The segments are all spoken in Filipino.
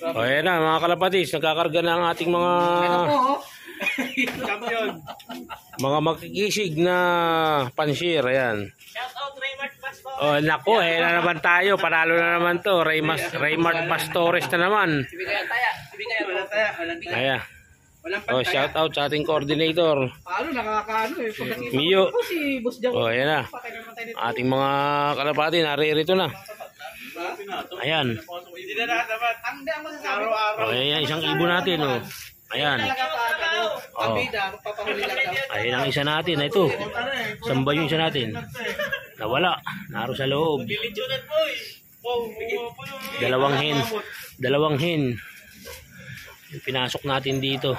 O ayan na mga kalapatis, nagkakarga na ang ating mga Champion. mga makikisig na pansir. Ayan. Shout out Raymart Pastor. Oh, nako, eh na naman tayo. Panalo na naman to. Raymas, Raymart Pastores na naman. Ibigay ang taya. Ibigay ang Walang taya. Walang taya. Ayan. Walang Oh, shout out sa ating coordinator. Paano nakakaano eh. Pag nakita Mio. ko si Boss Jaw. Oh, ayan na. Ating mga kalapati, naririto na. Ayan. Oh, ayan, isang ibo natin. Oh. Ayan. Ano. Oh. Daw. Ayan ang isa natin. Ito. Saan ba yung isa natin? Nawala. Naro sa loob. Eh. Dalawang hen. Dalawang hen. Yung pinasok natin dito.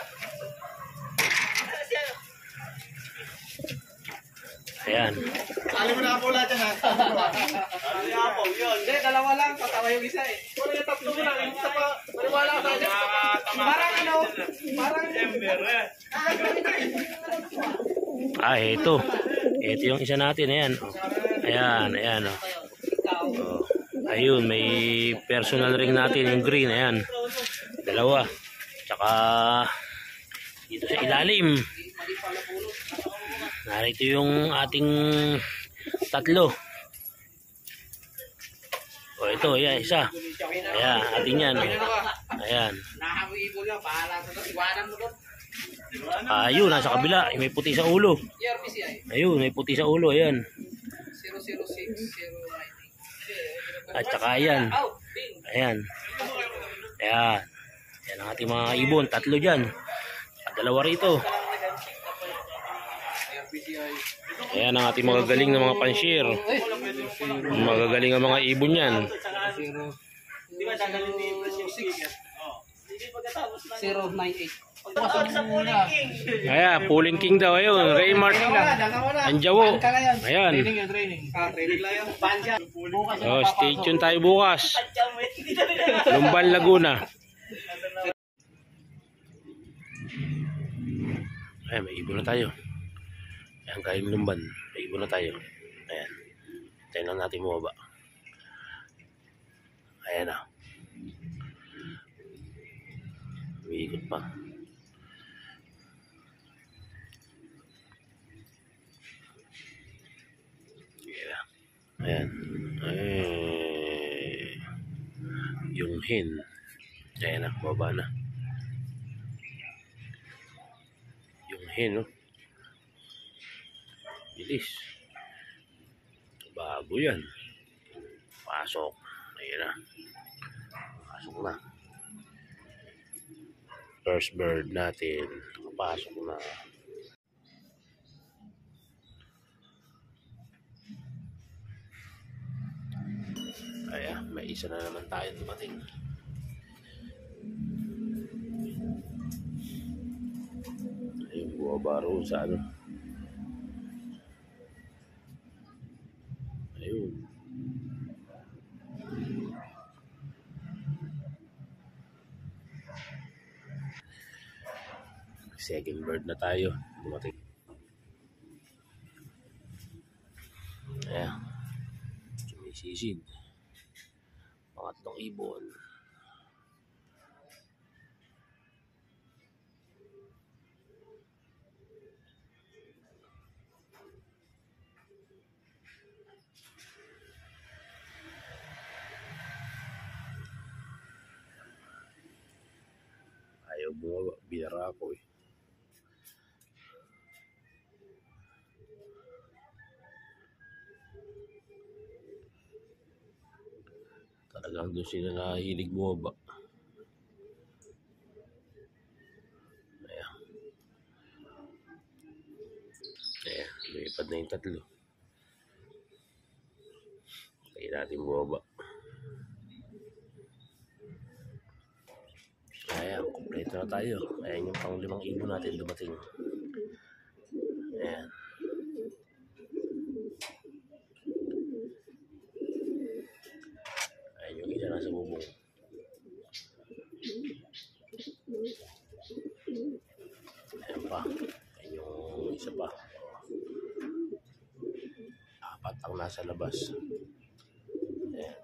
Ayan. Alam mo na ako lahat yan ha. Alam mo yun. Hindi, dalawa lang. Patawa yung isa eh. Kung yung tatlo mo lang. Yung isa pa. Maniwala ka sa Parang ano. Parang. Ah, ito. Ito yung isa natin. Ayan. Oh. Ayan, ayan. Oh. Oh. Ayun, may personal ring natin. Yung green. Ayan. Dalawa. Tsaka dito sa ilalim. Narito yung ating tatlo. O ito, ayan, isa. Ayan, ating yan. Ayan. Ayun, nasa kabila. May puti sa ulo. Ayun, may puti sa ulo. Ayan. 006. 090. At saka ayan. Ayan. Ayan. Ayan ang ating mga ibon. Tatlo dyan. At dalawa rito. Ayan ang ating mga galing na mga panshir. Magagaling ang mga ibon yan. Di ba dadalhin ni Plus yung sticker? Oo. Hindi pagkatapos lang. 098. Pagkatapos sa Pulling King. Ayan, Pulling King daw. Ayun, Raymart. Ayan. Lang yun. Banja. Bukas Oh, stay tuned tayo bukas. Lumban, Laguna. Ayan, may ibon na tayo. Ayan, kain lumban. Ibon na tayo. Ayan. Tayo lang natin bumaba. Ayan na. Umiikot pa. Ayan. Ayan. Ay. Yung hen. Ayan na, baba na. Yung hen, no? Bilis. Bago yan. Pasok. Ayan na. Pasok na. First bird natin. Pasok na. Ayan, may isa na naman tayo dumating. Ayun, buwaba roon sa ano. Ayun. Second bird na tayo. Dumating. Ayan. Sumisisid. Pangatlong ibon. Ayaw bumaba. Binara ako eh. Talagang doon sila nahilig bumaba. Ayan. Ayan, lumipad na yung tatlo. Kaya natin bumaba. Ayan, kompleto na tayo. Ayan yung pang limang ibon natin dumating. Ayan. Ayan yung isa nasa bubong. Ayan pa. Ayan yung isa pa. Apat ang nasa labas. Ayan.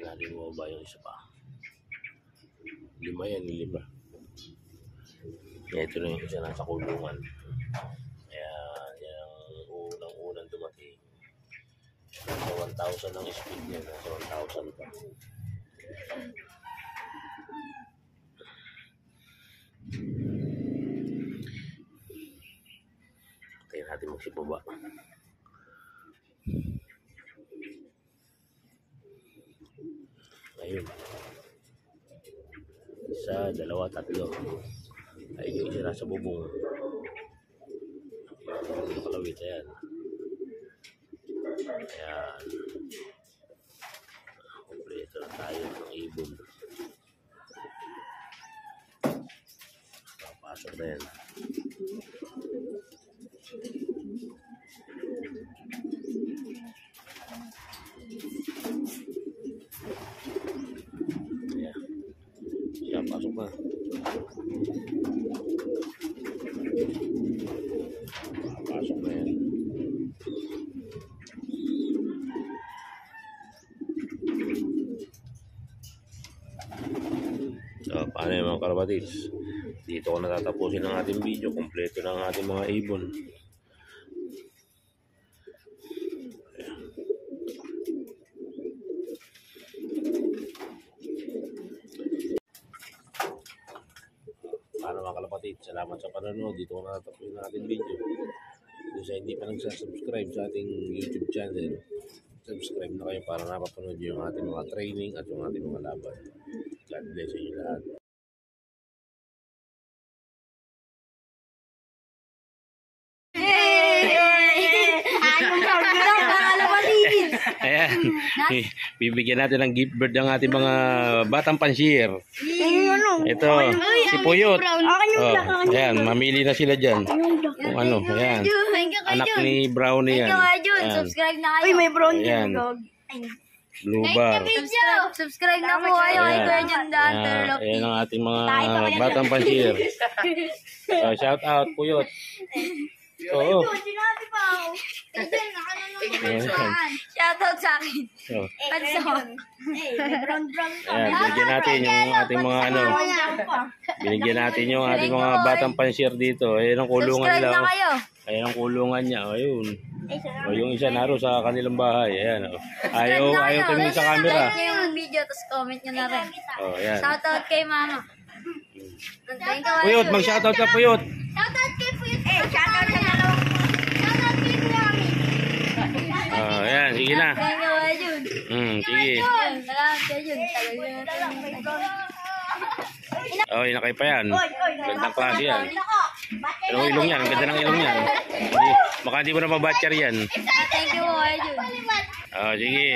natin bumaba yung isa pa. Lima yan, lima. Ito na yung isa nasa kulungan. Ayan, yan ang unang-unang dumating. Nasa 1,000 ang speed niya. Nasa 1,000 pa. Tayo natin magsipaba. Ayun. Isa, dalawa, tatlo. Ayun yung nasa bubong. Ayun, nakalawit. Ayan. Ayan. Kompleto na tayo ng ibon. Papasok na yan. Ayan. Ayan, pasok na. Pasok na yan. So, paano yung mga karabatis? Dito ko natatapusin ang ating video. Kompleto na ang ating mga ibon. Paano mga kalapatid? Salamat sa panonood. Dito ko natatapusin ang ating video. Kung sa hindi pa nagsasubscribe sa ating YouTube channel, subscribe na kayo para napapanood yung ating mga training at yung ating mga laban. God bless inyo lahat. Ayan, bi- bibigyan natin ng gift bird ang ating mga batang pansier. ano? Ito, si Puyot. Oh, ayan, mamili na sila dyan. Kung ano, ayan. Thank you, Anak ni Brownie yan. Ayan, Subscribe na kayo. Uy, may brown Ayan. Blue bar. Subscribe, subscribe na po kayo kay Ayan. Kuya John the Hunter. Ayan, ang ating mga batang pansier. So, shout out, Puyot. Oo. Sinabi pa ako. Eh, John, nakanonood Ayan. Shoutout sa akin. So, Panso. Eh, may brown brown pa. ayan, binigyan natin yung ating mga ano, binigyan natin yung ating mga batang pansier dito. Ayan ang kulungan Subscribe nila. na oh. kayo. Ayan ang kulungan niya. oh, Ayun. O yung isa naro sa kanilang bahay. Ayan. Oh. Ayaw, na ayaw tumingin sa camera. Like nyo yung video, tapos comment nyo na rin. Oh, ayan. Shoutout kay mama. Thank you, Puyot, mag-shoutout ka, Puyot. Shoutout kay Puyot. Eh, shoutout sa dalawang Shoutout kay Kuya Oh, ayan, sige na. Thank you. Hmm, sige. Salamat na. Oh, inakay pa yan. Gandang klase yan. Pero ang ilong yan, ang ganda ng ilong yan. Hindi, baka di mo na mabatcher yan. Ah, Thank you, Jun. Oh, sige.